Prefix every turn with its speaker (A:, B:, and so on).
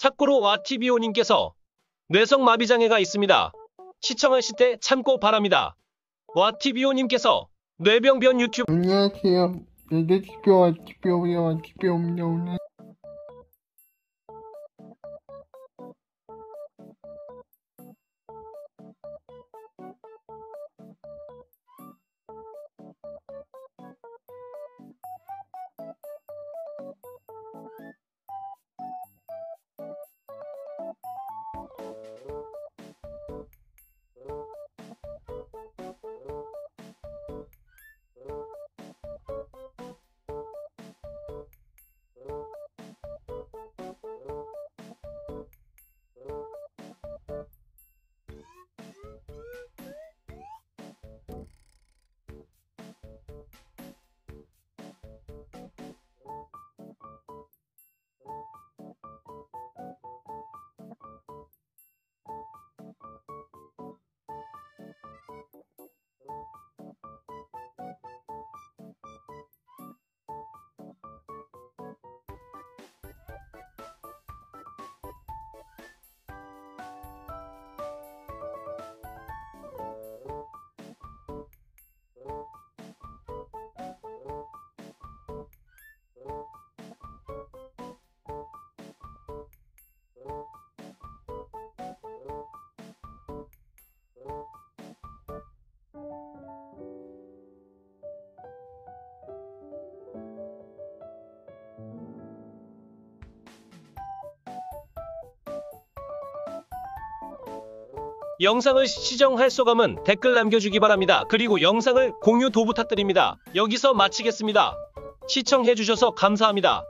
A: 참고로 와티비오님께서 뇌성마비장애가 있습니다. 시청하실 때 참고 바랍니다. 와티비오님께서 뇌병변 유튜브
B: 안녕하세요. 티표와 티표입니다. 오늘
A: 영상을 시청할 소감은 댓글 남겨주기 바랍니다. 그리고 영상을 공유 도 부탁드립니다. 여기서 마치겠습니다. 시청해주셔서 감사합니다.